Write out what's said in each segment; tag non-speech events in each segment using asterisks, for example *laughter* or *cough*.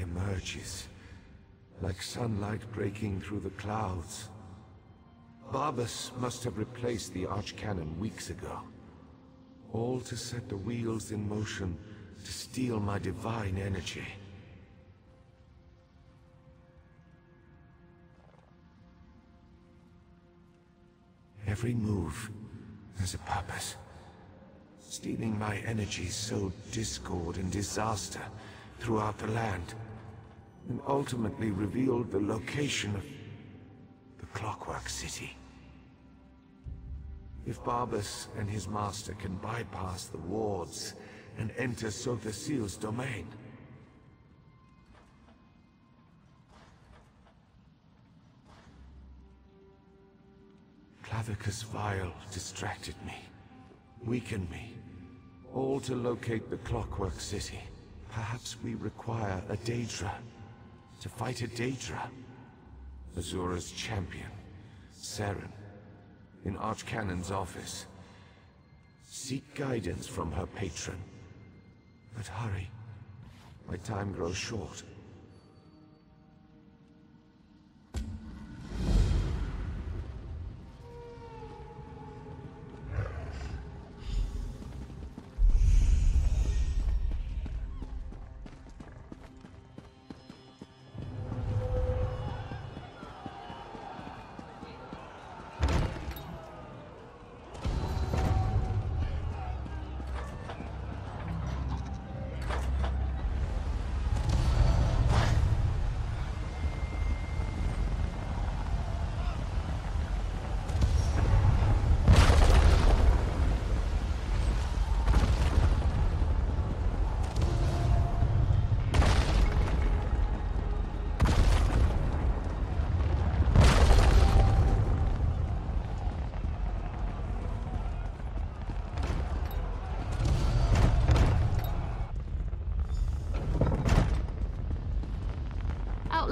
Emerges, like sunlight breaking through the clouds. Barbas must have replaced the Archcanon weeks ago. All to set the wheels in motion to steal my divine energy. Every move has a purpose. Stealing my energy sowed discord and disaster throughout the land, and ultimately revealed the location of the Clockwork City. If Barbas and his master can bypass the wards and enter Sotha Sil's domain, Clavicus Vile distracted me, weakened me, all to locate the Clockwork City. Perhaps we require a Daedra, to fight a Daedra. Azura's champion, Saren, in Archcanon's office. Seek guidance from her patron. But hurry, my time grows short.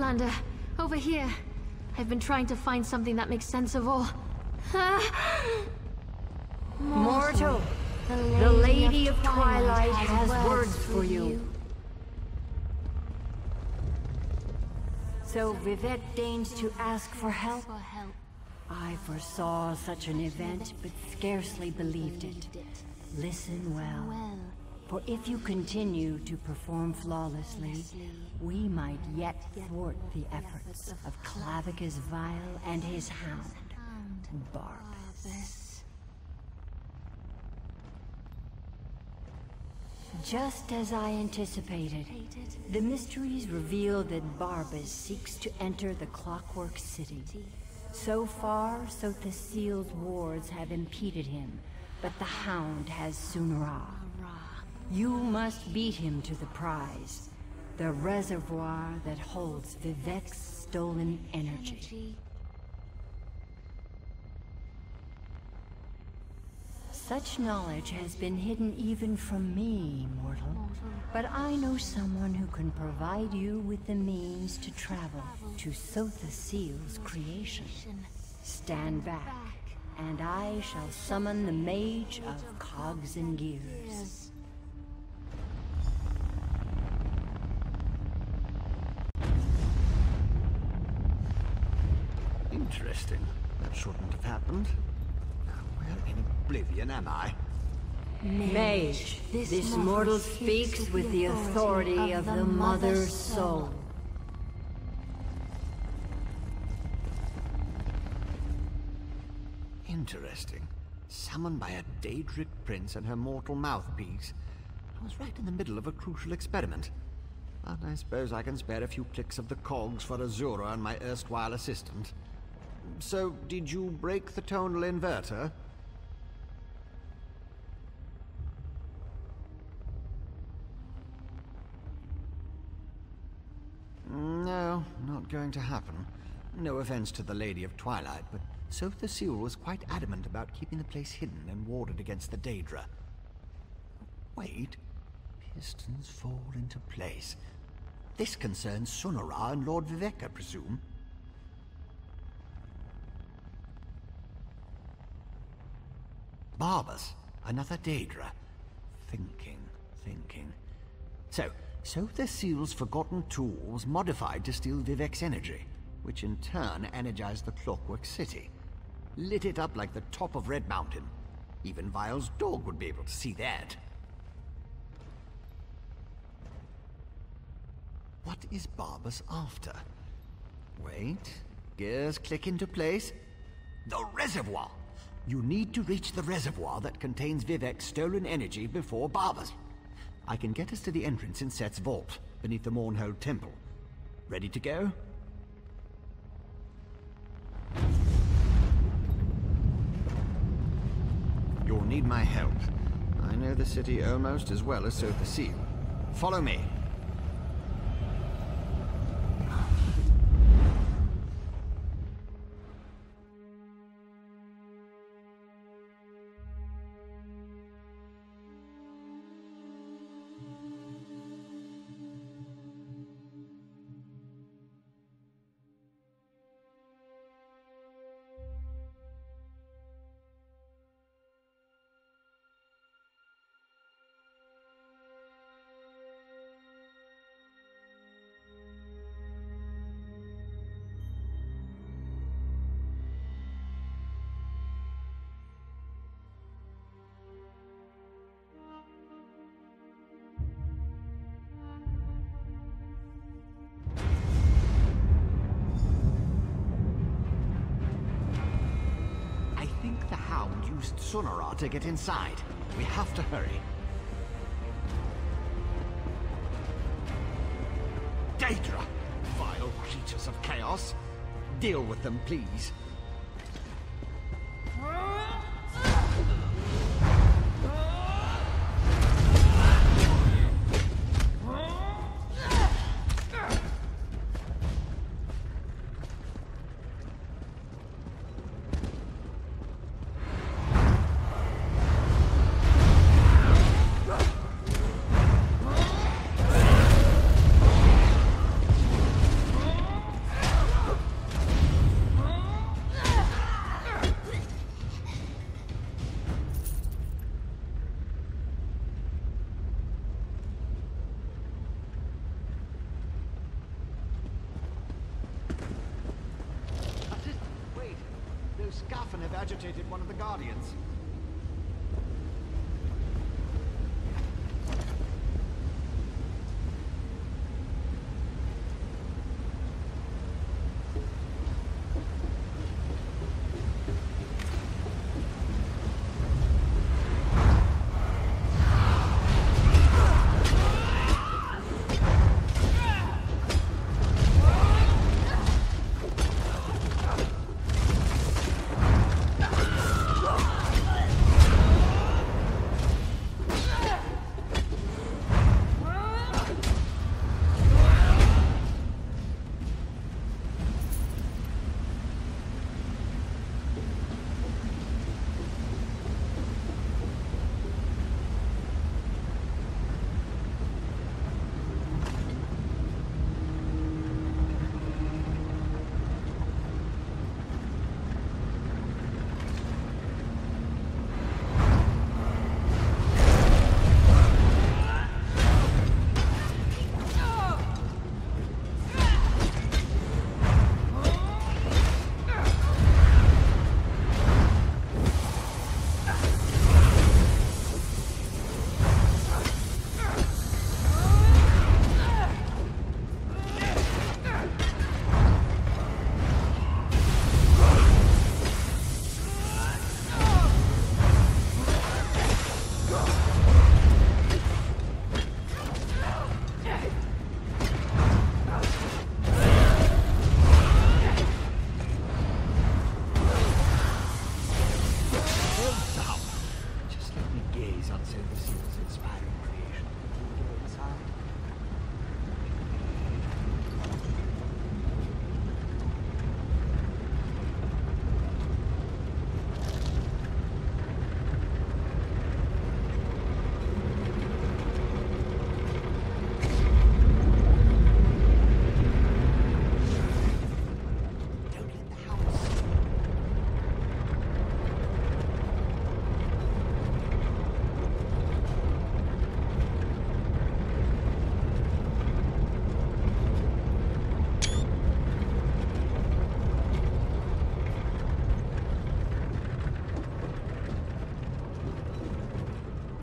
Outlander, over here. I've been trying to find something that makes sense of all. *laughs* Mortal, the the Lady of Twilight has words for you. So Vivec deigns to ask for help? I foresaw such an event, but scarcely believed it. Listen. Well, For if you continue to perform flawlessly, we might yet thwart the efforts of Clavicus Vile and his hound, Barbas. Just as I anticipated, the mysteries reveal that Barbas seeks to enter the Clockwork City. So far, Sotha Sil's wards have impeded him, but the Hound has Sunra. You must beat him to the prize, the reservoir that holds Vivec's stolen energy. Such knowledge has been hidden even from me, mortal. But I know someone who can provide you with the means to travel to Sotha Sil's creation. Stand back, and I shall summon the Mage of Cogs and Gears. Interesting. That shouldn't have happened. Now where in oblivion am I? Mage, this, mortal speaks with the authority of the Mother Soul. Interesting. Summoned by a Daedric prince and her mortal mouthpiece. I was right in the middle of a crucial experiment. But I suppose I can spare a few clicks of the cogs for Azura and my erstwhile assistant. So, did you break the tonal inverter? No, not going to happen. No offense to the Lady of Twilight, but Sotha Sil was quite adamant about keeping the place hidden and warded against the Daedra. Wait. Pistons fall into place. This concerns Sunara and Lord Vivec, I presume. Barbas, another Daedra. Thinking, thinking. So, Sotha Sil's forgotten tool was modified to steal Vivec's energy, which in turn energized the Clockwork City. Lit it up like the top of Red Mountain. Even Vile's dog would be able to see that. What is Barbas after? Wait. Gears click into place. The reservoir! You need to reach the reservoir that contains Vivec's stolen energy before Barbas. I can get us to the entrance in Set's vault, beneath the Mournhold Temple. Ready to go? You'll need my help. I know the city almost as well as Sotha Sil. Follow me. Hound used Sonora to get inside. We have to hurry. Daedra! Vile creatures of chaos! Deal with them, please. Agitated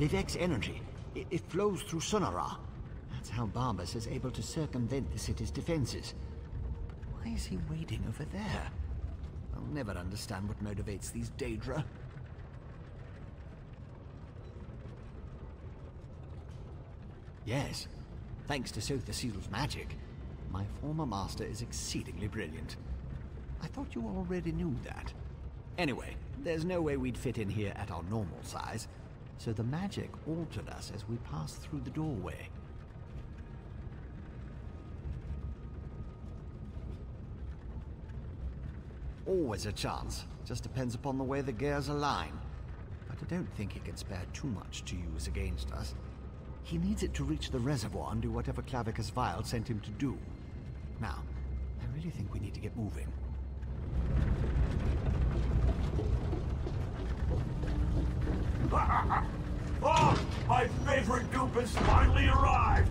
one of the Guardians. Vivec's energy. It, it flows through Sunara. That's how Barbas is able to circumvent the city's defenses. But why is he waiting over there? I'll never understand what motivates these Daedra. Yes, thanks to Sotha Sil's magic, my former master is exceedingly brilliant. I thought you already knew that. Anyway, there's no way we'd fit in here at our normal size, so the magic altered us as we passed through the doorway. Always a chance. Just depends upon the way the gears align. But I don't think he can spare too much to use against us. He needs it to reach the reservoir and do whatever Clavicus Vile sent him to do. Now, I really think we need to get moving. *laughs* oh, my favorite goop has finally arrived!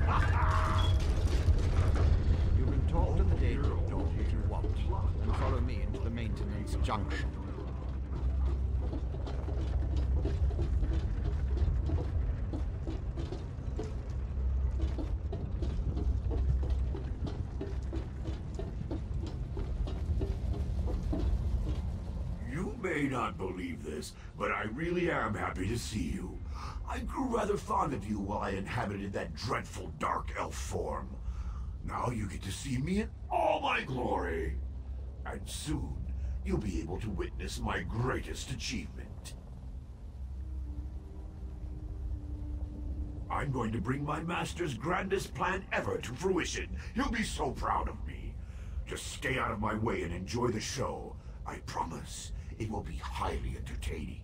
you can talk to the data door if you want, and follow me into the maintenance junction. May not believe this, but I really am happy to see you. I grew rather fond of you while I inhabited that dreadful dark elf form. Now you get to see me in all my glory. And soon, you'll be able to witness my greatest achievement. I'm going to bring my master's grandest plan ever to fruition. He'll be so proud of me. Just stay out of my way and enjoy the show. I promise. It will be highly entertaining.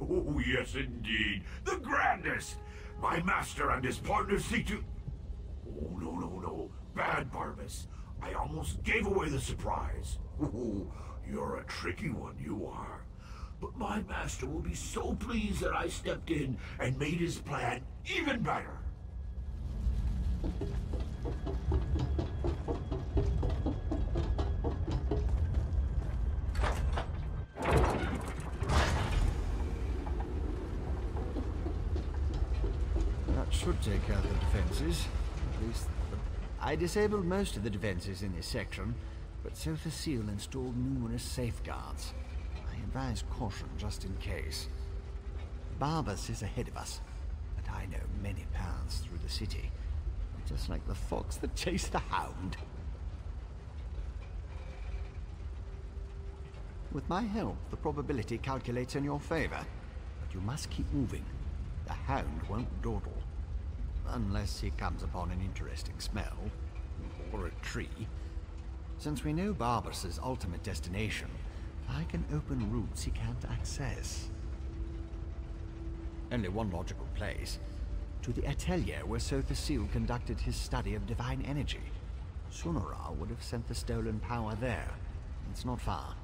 Oh, yes, indeed. The grandest! My master and his partners seek to... Oh, no, no, no. Bad, Barbas. I almost gave away the surprise. Oh, you're a tricky one, you are. But my master will be so pleased that I stepped in and made his plan even better. Should take care of the defenses. At least, I disabled most of the defenses in this section, but Sotha Sil installed numerous safeguards. I advise caution just in case. Barbas is ahead of us, but I know many paths through the city, just like the fox that chased the hound. With my help, the probability calculates in your favor, but you must keep moving. The hound won't dawdle. Unless he comes upon an interesting smell. Or a tree. Since we know Barbas's ultimate destination, I can open routes he can't access. Only one logical place. To the atelier where Sil conducted his study of divine energy. Sunara would have sent the stolen power there. It's not far.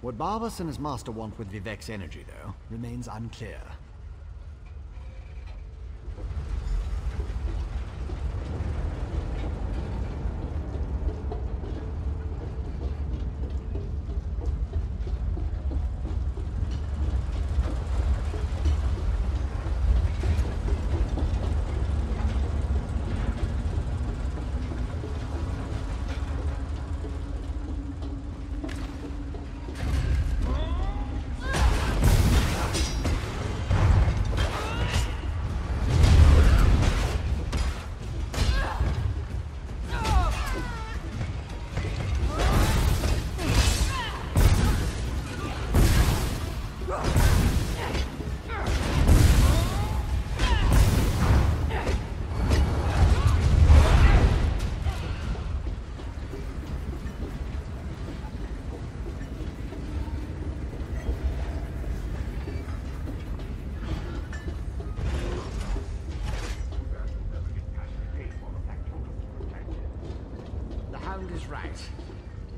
What Barbas and his master want with Vivec's energy, though, remains unclear.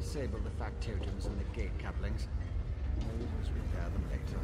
Disable the factotums and the gate couplings. We'll always repair them later.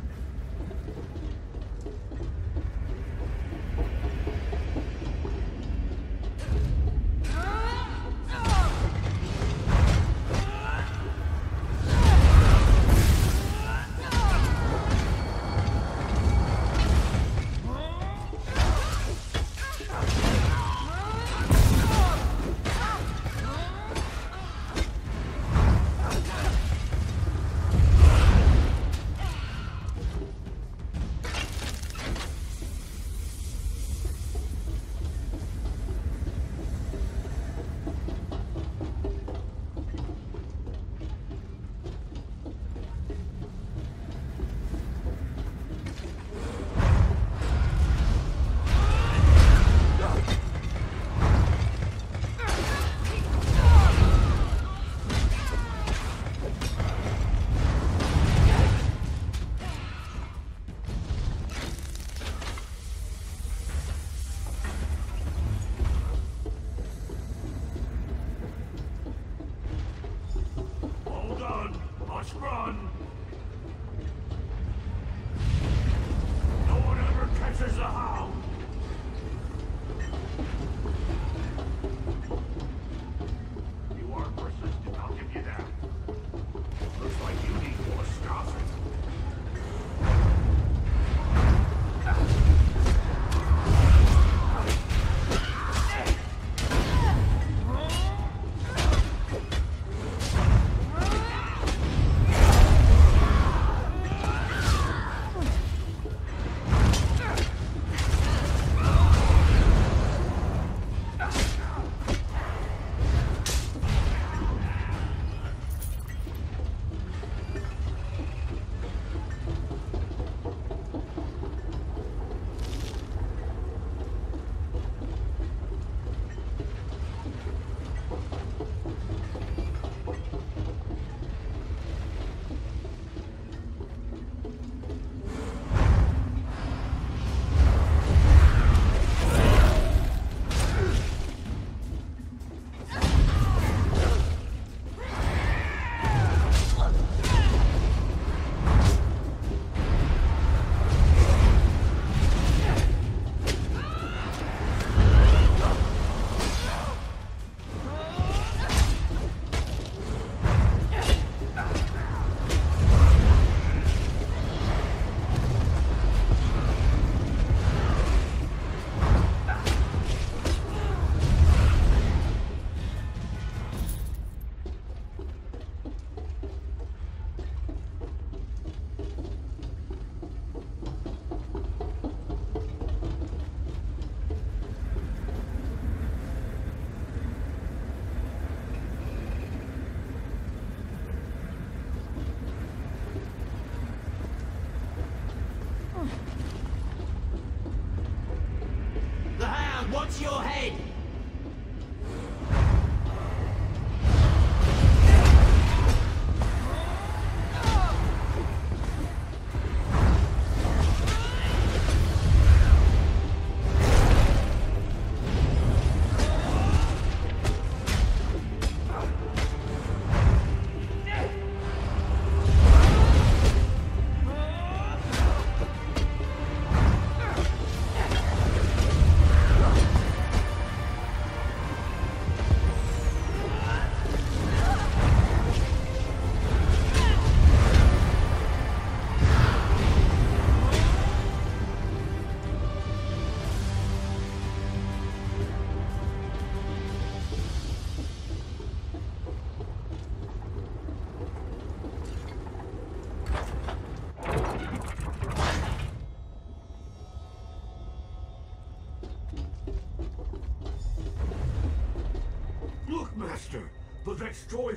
What's your head?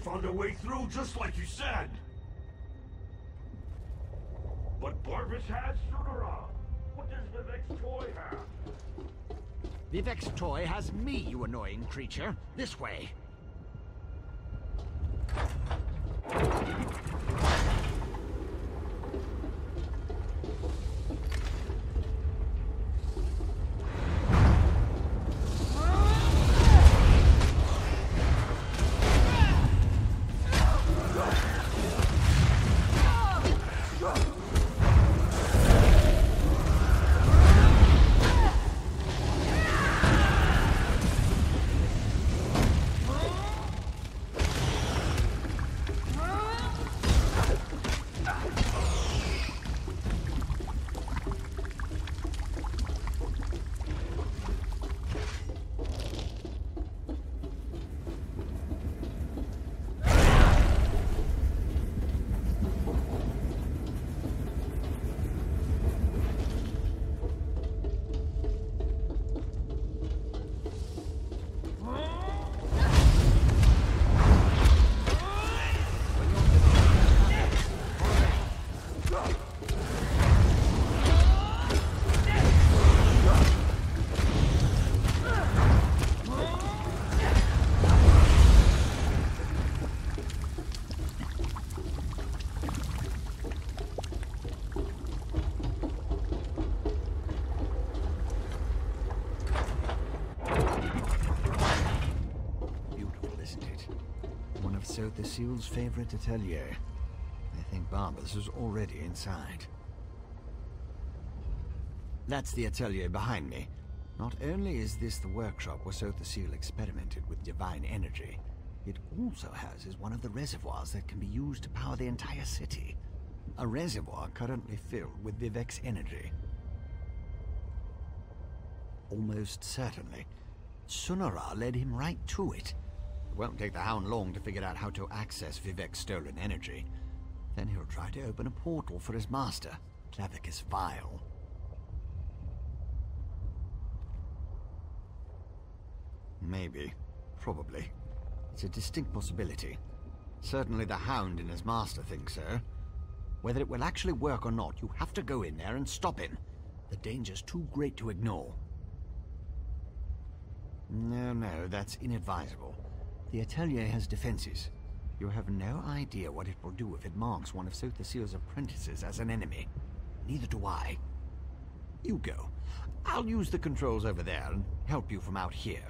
Found a way through just like you said! But Barbas has Sunara! What does Vex Troy have? Vivec's Toy has me, you annoying creature. This way. Favorite atelier. I think Barbas is already inside. That's the atelier behind me. Not only is this the workshop where Sotha Sil experimented with divine energy, it also houses one of the reservoirs that can be used to power the entire city. A reservoir currently filled with Vivec's energy. Almost certainly. Sunara led him right to it. It won't take the Hound long to figure out how to access Vivec's stolen energy. Then he'll try to open a portal for his master, Clavicus Vile. Maybe. Probably. It's a distinct possibility. Certainly the Hound and his master think so. Whether it will actually work or not, you have to go in there and stop him. The danger's too great to ignore. No, no, that's inadvisable. The Atelier has defenses. You have no idea what it will do if it marks one of Sotha Sil's apprentices as an enemy. Neither do I. You go. I'll use the controls over there and help you from out here.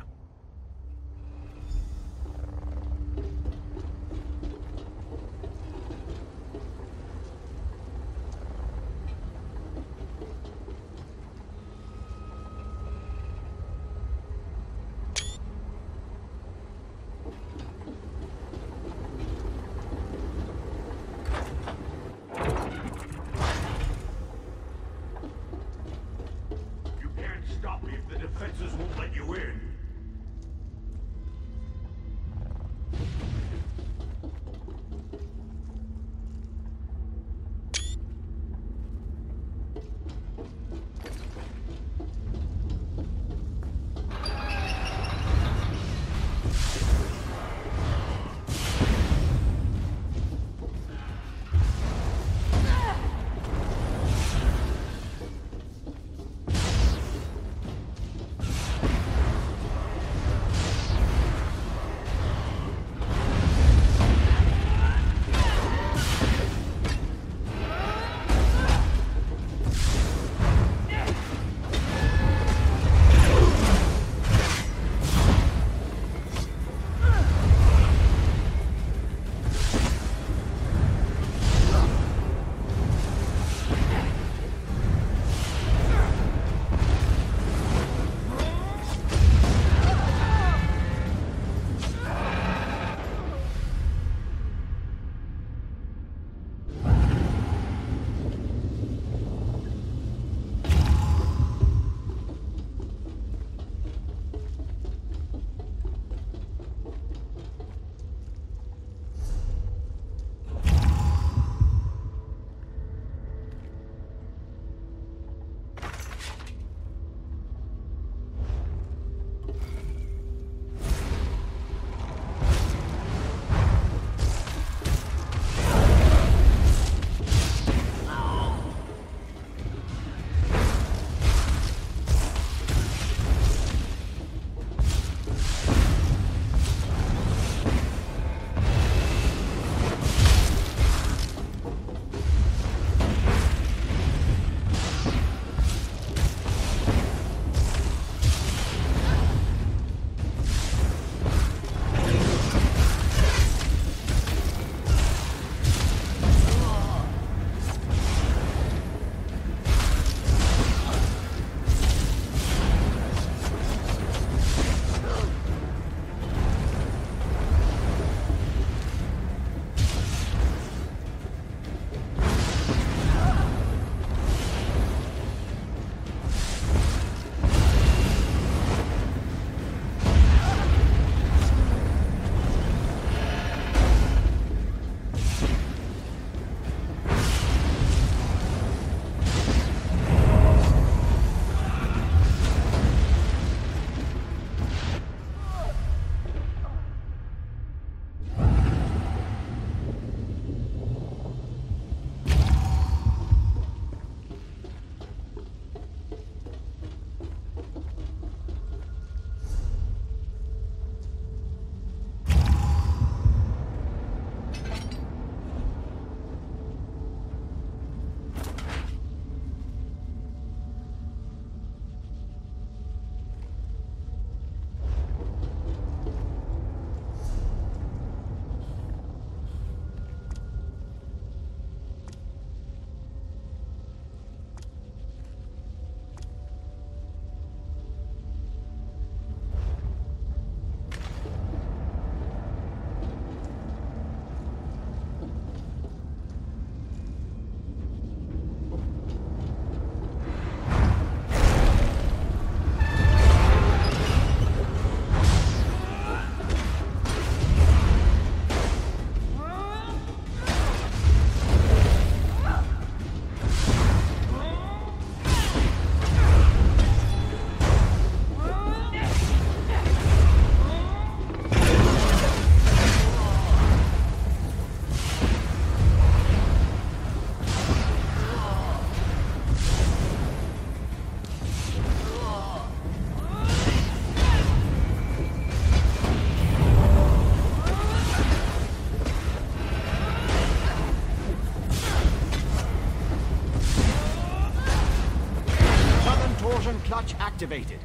Activated.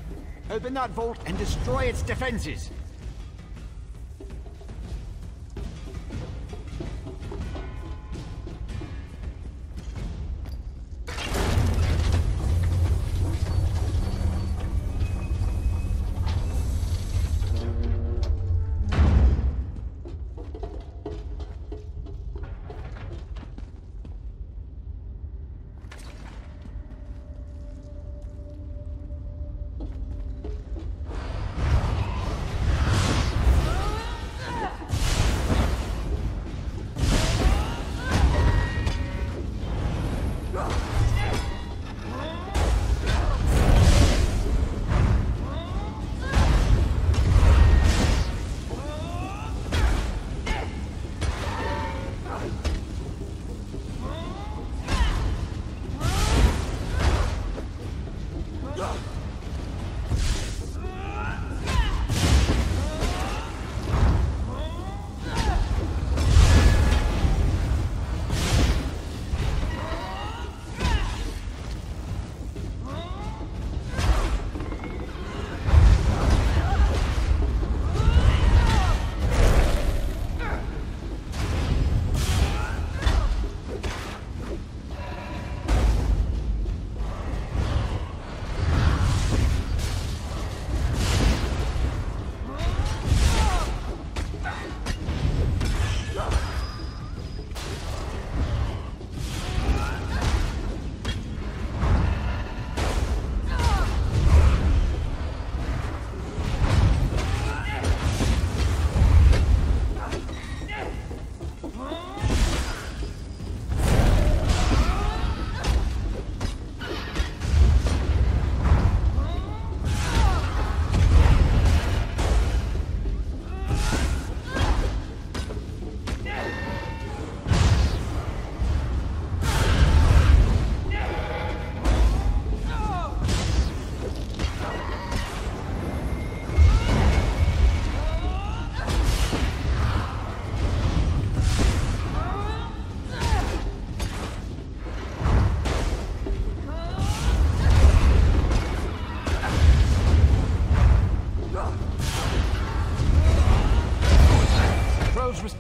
Open that vault and destroy its defenses.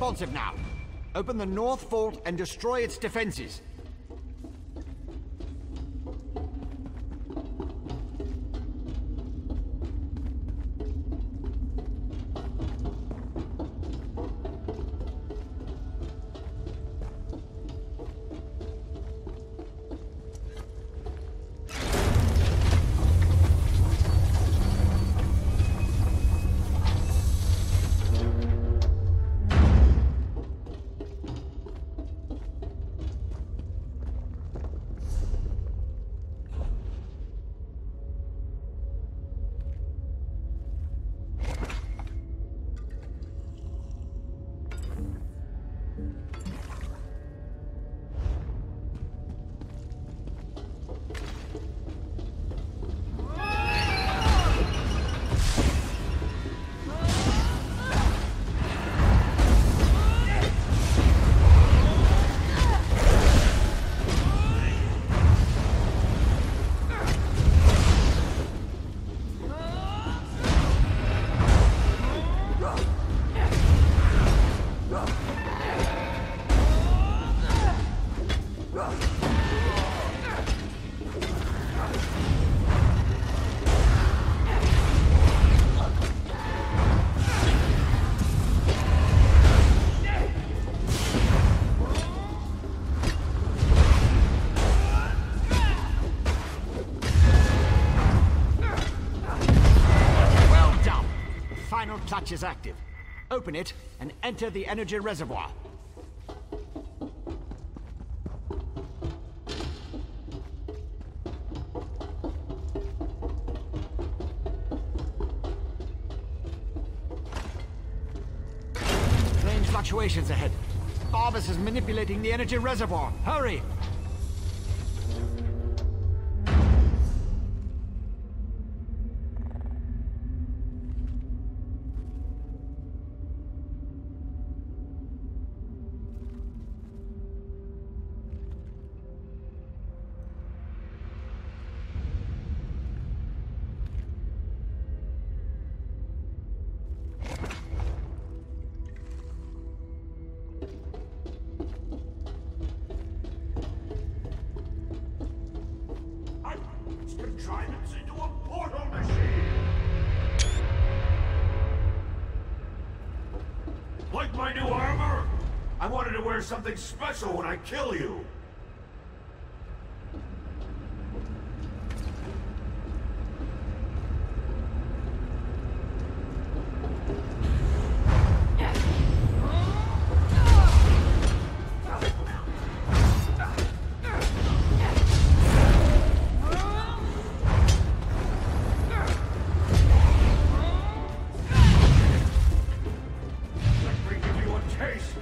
Responsive now. Open the north vault and destroy its defenses. Clutch is active. Open it and enter the energy reservoir. Strange fluctuations ahead. Barbas is manipulating the energy reservoir. Hurry!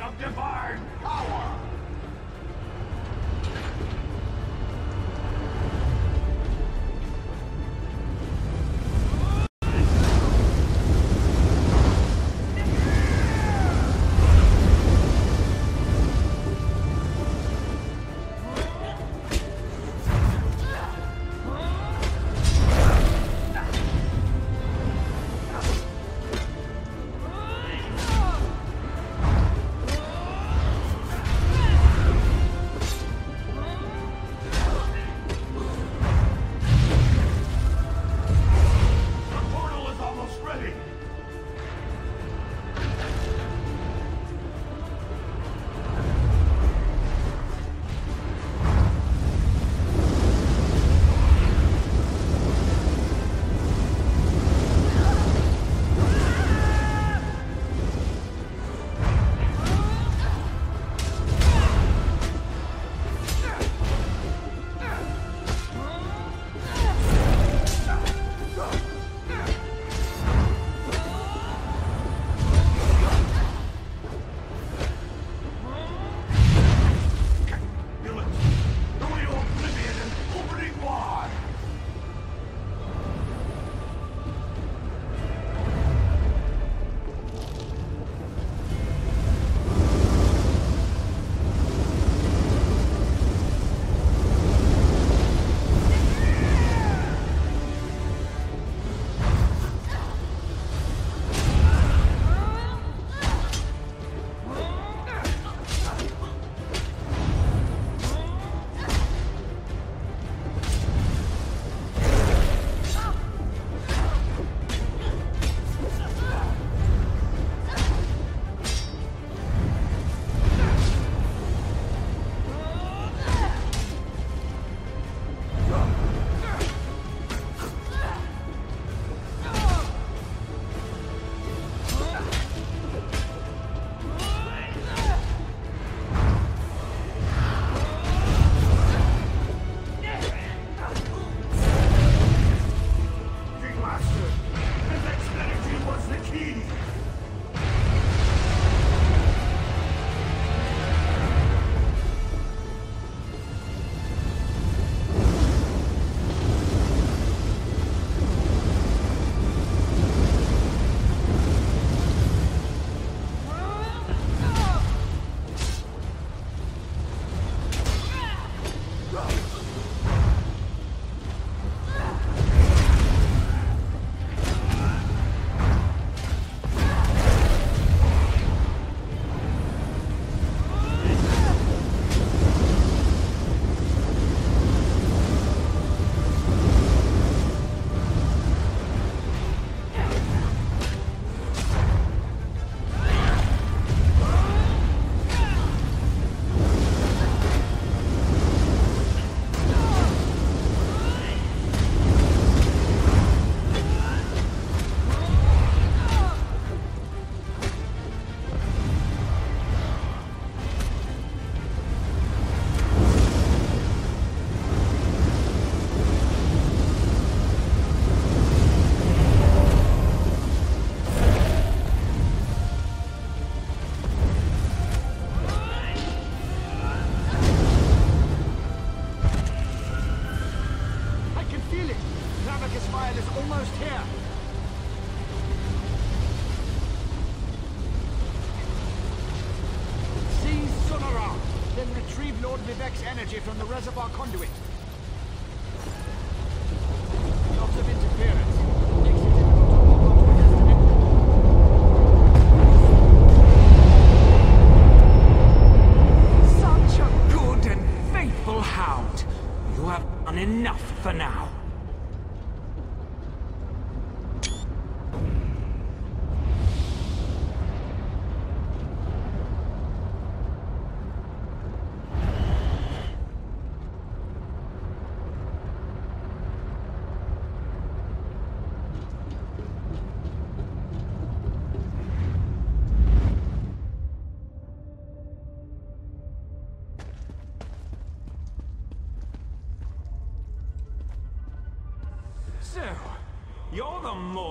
Of divine power!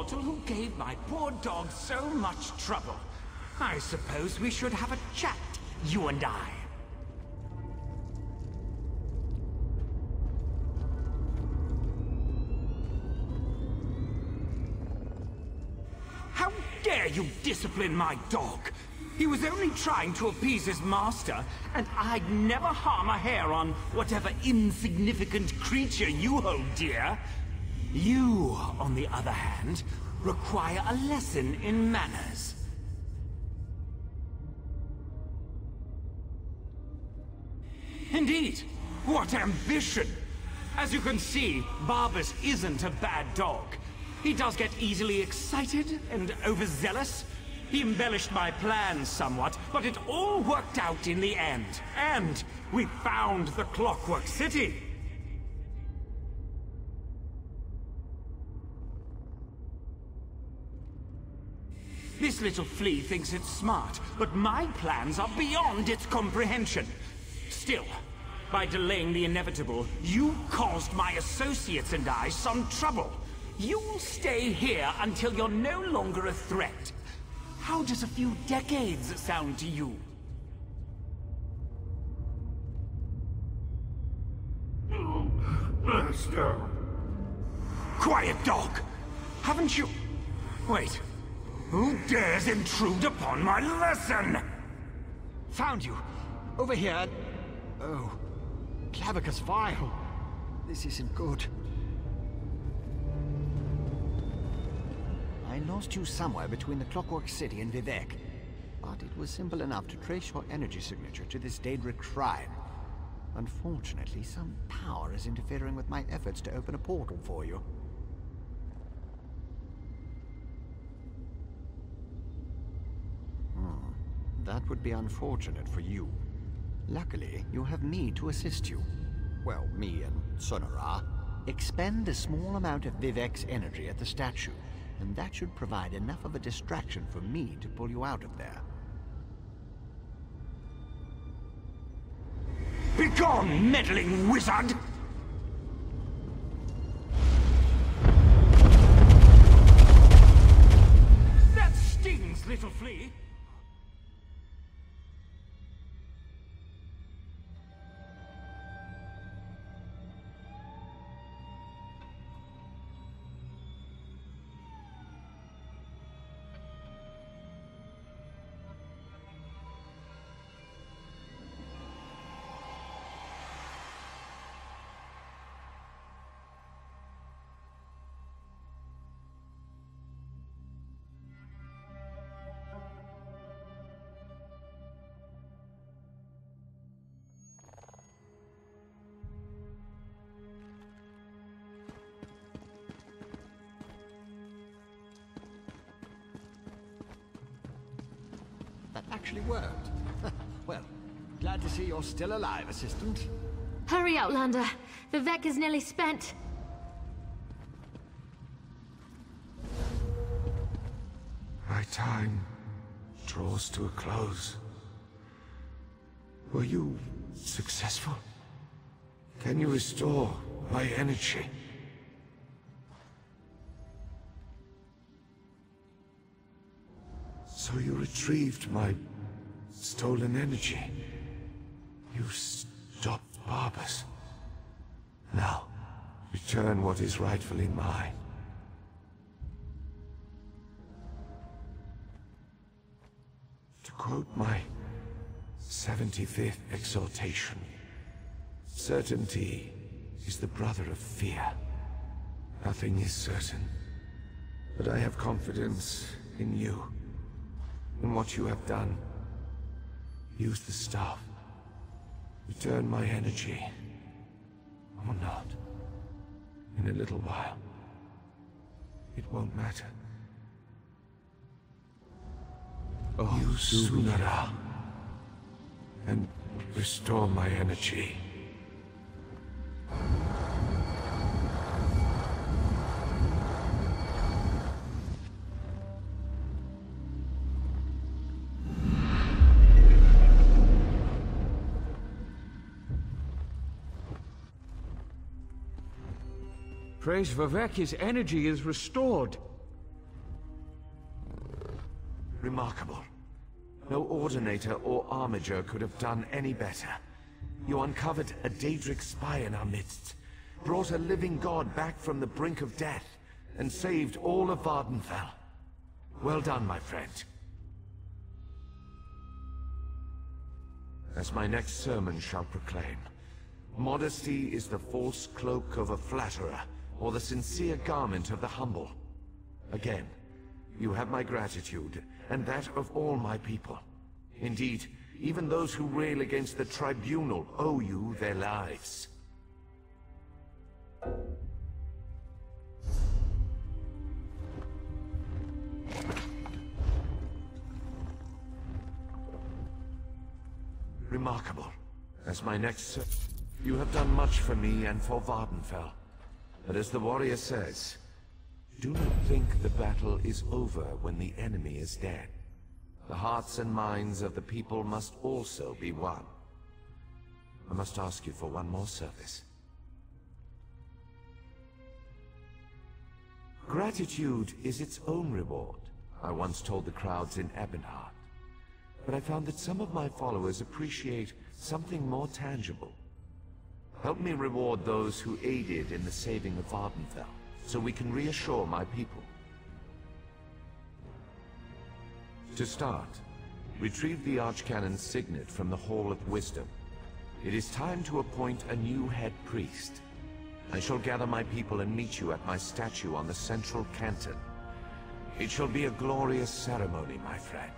Mortal who gave my poor dog so much trouble. I suppose we should have a chat, you and I. How dare you discipline my dog? He was only trying to appease his master, and I'd never harm a hair on whatever insignificant creature you hold dear. You, on the other hand, require a lesson in manners. Indeed, what ambition! As you can see, Barbas isn't a bad dog. He does get easily excited and overzealous. He embellished my plans somewhat, but it all worked out in the end. And we found the Clockwork City. This little flea thinks it's smart, but my plans are beyond its comprehension. Still, by delaying the inevitable, you caused my associates and I some trouble. You'll stay here until you're no longer a threat. How does a few decades sound to you? Master! Quiet, dog! Haven't you... Wait. Who dares intrude upon my lesson? Found you! Over here! Oh. Clavicus Vile! This isn't good. I lost you somewhere between the Clockwork City and Vivec. But it was simple enough to trace your energy signature to this Daedric shrine. Unfortunately, some power is interfering with my efforts to open a portal for you. Would be unfortunate for you. Luckily, you have me to assist you. Well, me and Sonora. Expend a small amount of Vivec's energy at the statue, and that should provide enough of a distraction for me to pull you out of there. Begone, meddling wizard! That stings, little flea! Actually worked. *laughs* well, glad to see you're still alive, Assistant. Hurry, Outlander. The Vec is nearly spent. My time draws to a close. Were you successful? Can you restore my energy? So you retrieved my stolen energy. You stopped Barbas. Now, return what is rightfully mine. To quote my 75th exhortation, certainty is the brother of fear. Nothing is certain, but I have confidence in you, in what you have done. Use the staff. Return my energy. Or not. In a little while. It won't matter. Oh, Use Sunara. And restore my energy. Praise Vivec, his energy is restored. Remarkable. No Ordinator or Armiger could have done any better. You uncovered a Daedric spy in our midst, brought a living god back from the brink of death, and saved all of Vardenfell. Well done, my friend. As my next sermon shall proclaim, modesty is the false cloak of a flatterer, or the sincere garment of the humble. Again, you have my gratitude, and that of all my people. Indeed, even those who rail against the Tribunal owe you their lives. Remarkable. As my next You have done much for me and for Vardenfell. But as the warrior says, do not think the battle is over when the enemy is dead. The hearts and minds of the people must also be won. I must ask you for one more service. Gratitude is its own reward, I once told the crowds in Ebonheart. But I found that some of my followers appreciate something more tangible. Help me reward those who aided in the saving of Vardenfell, so we can reassure my people. To start, retrieve the Archcanon's signet from the Hall of Wisdom. It is time to appoint a new head priest. I shall gather my people and meet you at my statue on the central canton. It shall be a glorious ceremony, my friend.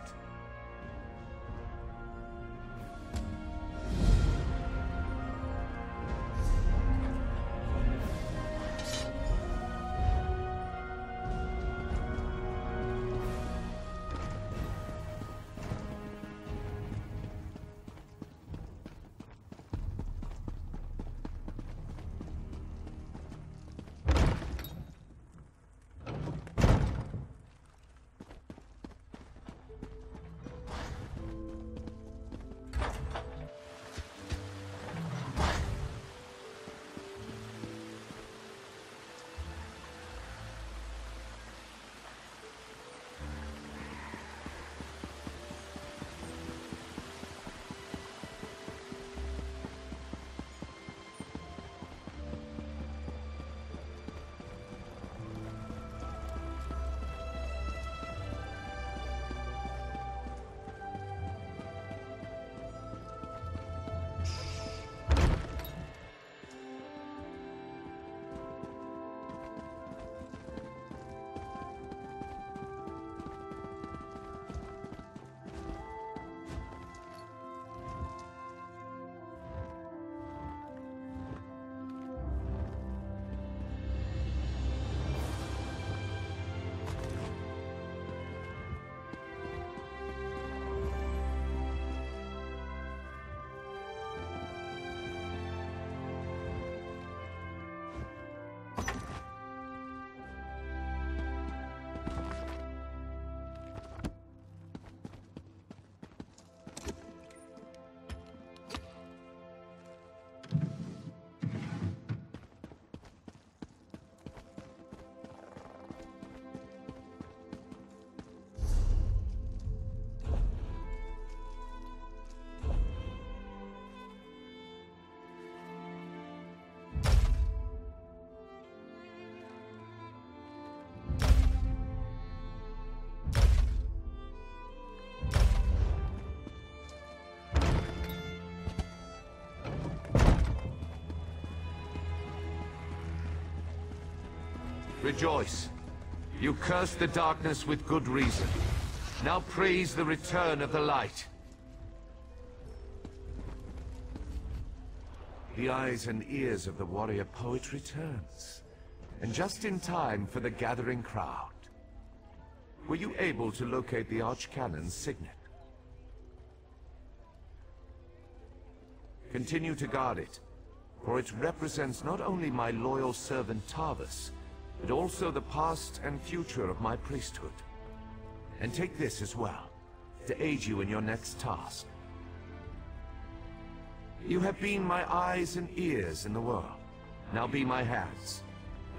Rejoice. You cursed the darkness with good reason. Now praise the return of the light. The eyes and ears of the warrior poet returns. And just in time for the gathering crowd. Were you able to locate the Archcanon's signet? Continue to guard it, for it represents not only my loyal servant Tarvus, but also the past and future of my priesthood. And take this as well, to aid you in your next task. You have been my eyes and ears in the world. Now be my hands.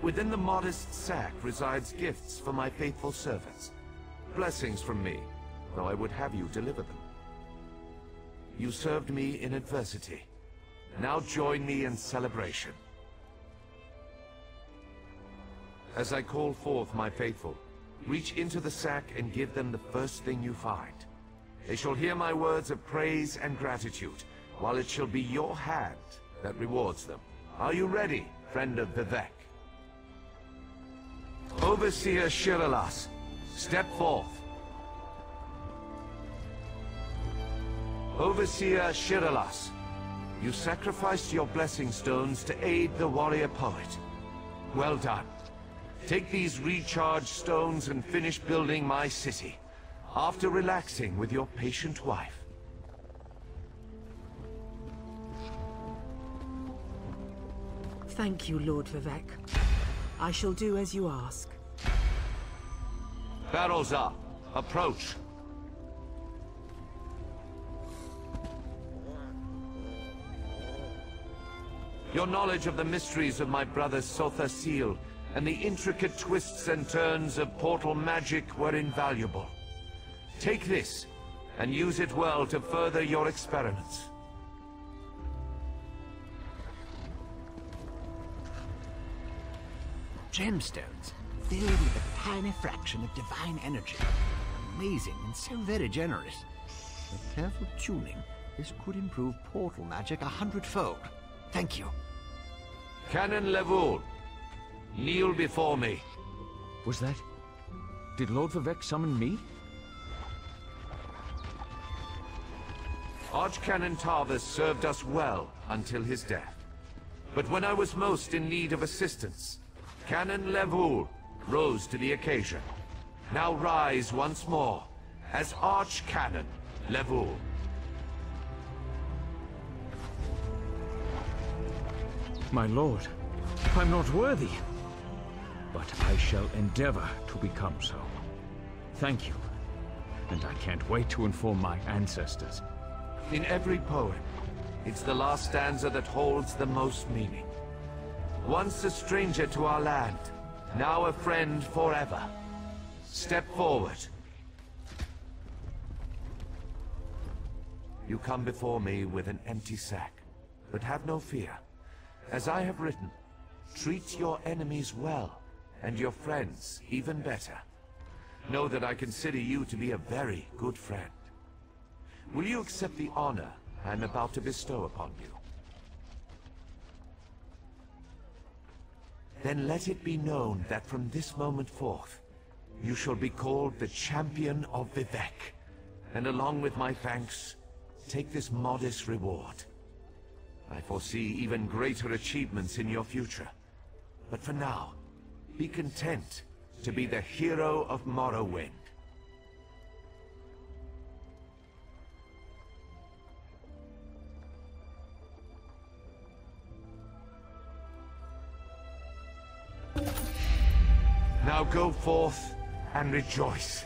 Within the modest sack resides gifts for my faithful servants. Blessings from me, though I would have you deliver them. You served me in adversity. Now join me in celebration. As I call forth my faithful, reach into the sack and give them the first thing you find. They shall hear my words of praise and gratitude, while it shall be your hand that rewards them. Are you ready, friend of Vivec? Overseer Shiralas, step forth. Overseer Shiralas, you sacrificed your blessing stones to aid the warrior poet. Well done. Take these recharged stones and finish building my city, after relaxing with your patient wife. Thank you, Lord Vivec. I shall do as you ask. Barilzar. Approach. Your knowledge of the mysteries of my brother Sotha Sil and the intricate twists and turns of portal magic were invaluable. Take this, and use it well to further your experiments. Gemstones, filled with a tiny fraction of divine energy. Amazing and so very generous. With careful tuning, this could improve portal magic a hundredfold. Thank you. Canon Llevule, kneel before me. Was that... Did Lord Vivec summon me? Archcanon Tarvus served us well until his death. But when I was most in need of assistance, Canon Llevule rose to the occasion. Now rise once more as Archcanon Llevule. My lord, I'm not worthy. But I shall endeavor to become so. Thank you. And I can't wait to inform my ancestors. In every poem, it's the last stanza that holds the most meaning. Once a stranger to our land, now a friend forever. Step forward. You come before me with an empty sack, but have no fear. As I have written, treat your enemies well, and your friends even better. Know that I consider you to be a very good friend. Will you accept the honor I'm about to bestow upon you? Then let it be known that from this moment forth, you shall be called the Champion of Vivec. And along with my thanks, take this modest reward. I foresee even greater achievements in your future. But for now, be content to be the hero of Morrowind. Now go forth and rejoice.